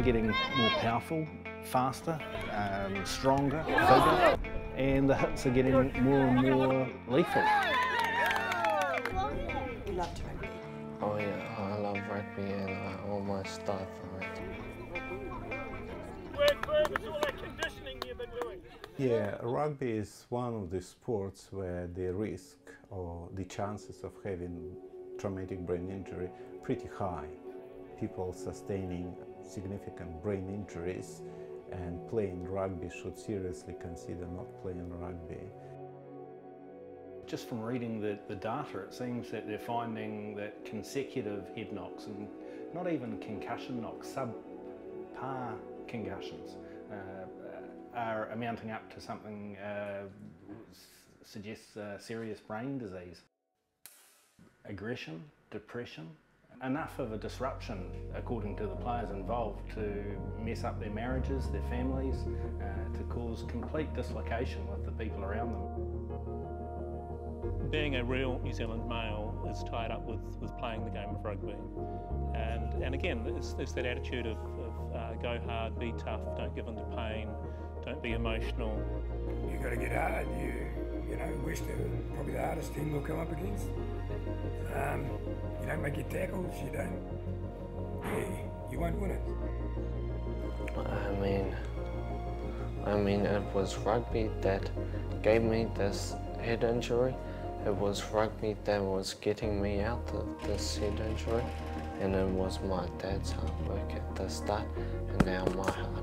are getting more powerful, faster, um, stronger, bigger, and the hits are getting more and more lethal. You loved rugby. Oh yeah, I love rugby and I almost died for it. Word firm, it's all that conditioning you've been doing. Yeah, rugby is one of the sports where the risk or the chances of having traumatic brain injury pretty high. People sustaining significant brain injuries and playing rugby should seriously consider not playing rugby. Just from reading the, the data, it seems that they're finding that consecutive head knocks and not even concussion knocks, subpar concussions, uh, are amounting up to something uh, suggests uh, serious brain disease. Aggression, depression, enough of a disruption, according to the players involved, to mess up their marriages, their families, uh, to cause complete dislocation with the people around them. Being a real New Zealand male is tied up with, with playing the game of rugby. And, and again, it's, it's that attitude of, of uh, go hard, be tough, don't give in to pain, don't be emotional. You've got to get hard. You, you know, West are probably the hardest team we'll come up against. Um, you don't make your tackles, you don't. Yeah, you won't win it. I mean, I mean, it was rugby that gave me this head injury. It was rugby that was getting me out of this head injury. And it was my dad's hard work at the start and now my